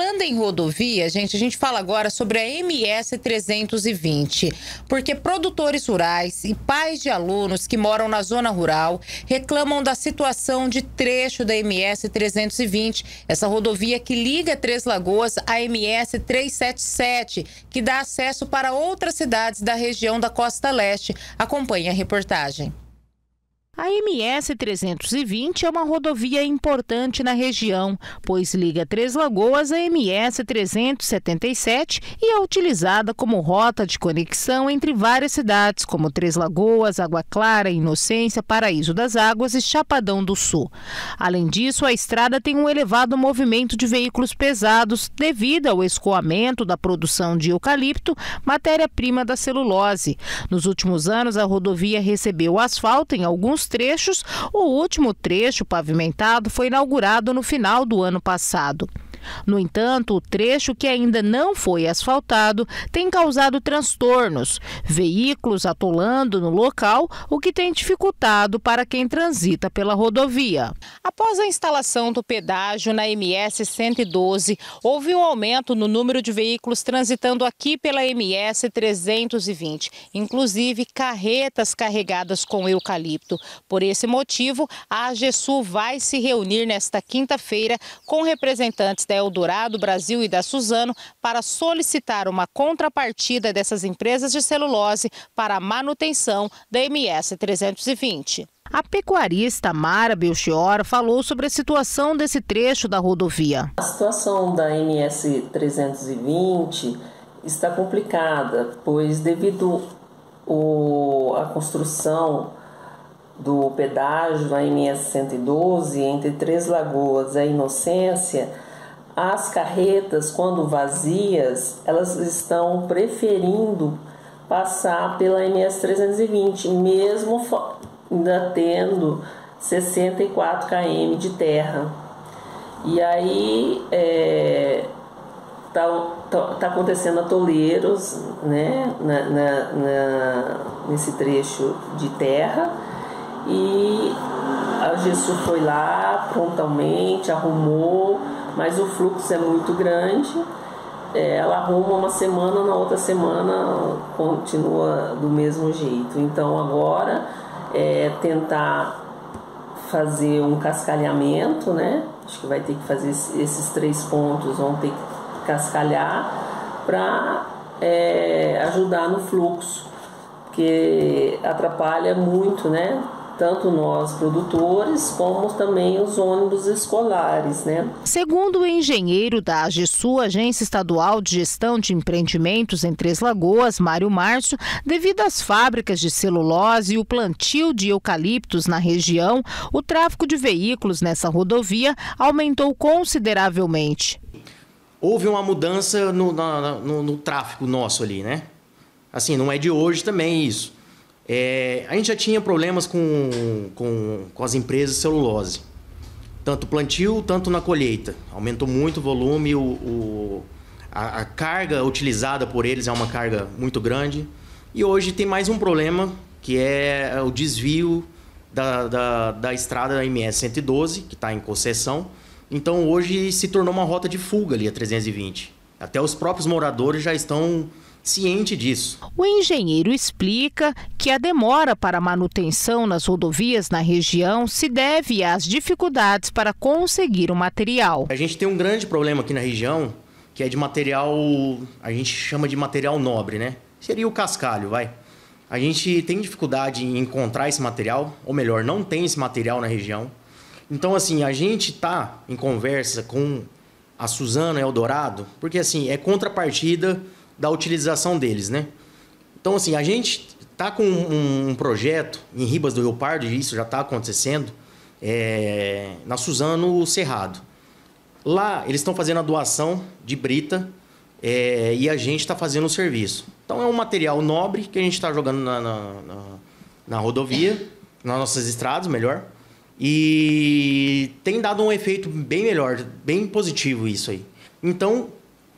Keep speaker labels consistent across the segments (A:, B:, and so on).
A: falando em rodovia, gente, a gente fala agora sobre a MS 320, porque produtores rurais e pais de alunos que moram na zona rural reclamam da situação de trecho da MS 320, essa rodovia que liga Três Lagoas à MS 377, que dá acesso para outras cidades da região da costa leste. Acompanhe a reportagem.
B: A MS 320 é uma rodovia importante na região, pois liga Três Lagoas à MS 377 e é utilizada como rota de conexão entre várias cidades, como Três Lagoas, Água Clara, Inocência, Paraíso das Águas e Chapadão do Sul. Além disso, a estrada tem um elevado movimento de veículos pesados devido ao escoamento da produção de eucalipto, matéria-prima da celulose. Nos últimos anos, a rodovia recebeu asfalto em alguns trechos, o último trecho pavimentado foi inaugurado no final do ano passado. No entanto, o trecho que ainda não foi asfaltado tem causado transtornos, veículos atolando no local, o que tem dificultado para quem transita pela rodovia. Após a instalação do pedágio na MS 112, houve um aumento no número de veículos transitando aqui pela MS 320, inclusive carretas carregadas com eucalipto. Por esse motivo, a AGESU vai se reunir nesta quinta-feira com representantes da Eldorado Brasil e da Suzano para solicitar uma contrapartida dessas empresas de celulose para a manutenção da MS 320. A pecuarista Mara Belchior falou sobre a situação desse trecho da rodovia.
C: A situação da MS 320 está complicada, pois devido à construção do pedágio da MS 112 entre Três Lagoas e a Inocência, as carretas, quando vazias, elas estão preferindo passar pela MS 320, mesmo ainda tendo 64 km de terra. E aí é, tá, tá, tá acontecendo atoleiros né, na, na, na, nesse trecho de terra e a GESU foi lá prontamente, arrumou mas o fluxo é muito grande. É, ela arruma uma semana, na outra semana continua do mesmo jeito. Então agora é tentar fazer um cascalhamento, né? Acho que vai ter que fazer esses três pontos, vão ter que cascalhar para é, ajudar no fluxo, porque atrapalha muito, né? Tanto nós produtores como também os ônibus escolares, né?
B: Segundo o engenheiro da AGSU, Agência Estadual de Gestão de Empreendimentos em Três Lagoas, Mário Márcio, devido às fábricas de celulose e o plantio de eucaliptos na região, o tráfego de veículos nessa rodovia aumentou consideravelmente.
D: Houve uma mudança no, no, no tráfego nosso ali, né? Assim, não é de hoje também isso. É, a gente já tinha problemas com, com, com as empresas de celulose. Tanto plantio, tanto na colheita. Aumentou muito o volume, o, o a, a, carga utilizada por eles é uma carga muito grande. E hoje tem mais um problema, que é o desvio da, da, da estrada MS 112, que está em concessão. Então hoje se tornou uma rota de fuga ali a 320. Até os próprios moradores já estão ciente disso.
B: O engenheiro explica que a demora para a manutenção nas rodovias na região se deve às dificuldades para conseguir o material.
D: A gente tem um grande problema aqui na região, que é de material, a gente chama de material nobre, né? Seria o cascalho, vai. A gente tem dificuldade em encontrar esse material, ou melhor, não tem esse material na região. Então, assim, a gente está em conversa com a Suzana Eldorado, porque assim, é contrapartida da utilização deles, né? Então, assim, a gente está com um, um, projeto em Ribas do Rio Pardo, e isso já está acontecendo, é, na Suzano Cerrado. Lá, eles estão fazendo a doação de brita é, e a gente está fazendo o serviço. Então, é um material nobre que a gente está jogando na, na, na, na rodovia, nas nossas estradas, melhor. E tem dado um efeito bem melhor, bem positivo isso aí. Então,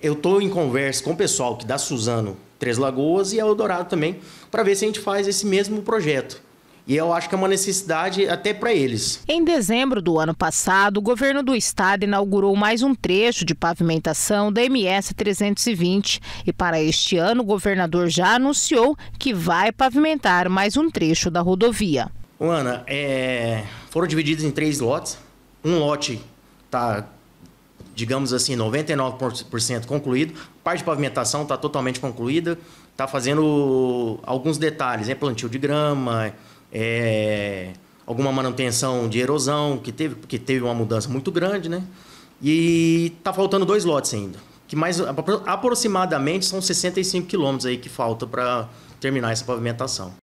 D: eu estou em conversa com o pessoal que da Suzano Três Lagoas e a Eldorado também, para ver se a gente faz esse mesmo projeto. E eu acho que é uma necessidade até para eles.
B: Em dezembro do ano passado, o governo do estado inaugurou mais um trecho de pavimentação da MS 320 e para este ano o governador já anunciou que vai pavimentar mais um trecho da rodovia.
D: Ana, é... foram divididos em três lotes. Um lote está, digamos assim, 99% concluído. Parte de pavimentação está totalmente concluída. Está fazendo alguns detalhes, é plantio de grama, é, alguma manutenção de erosão, que teve, que teve uma mudança muito grande, né? E tá faltando dois lotes ainda. Que mais aproximadamente são 65 quilômetros aí que falta para terminar essa pavimentação.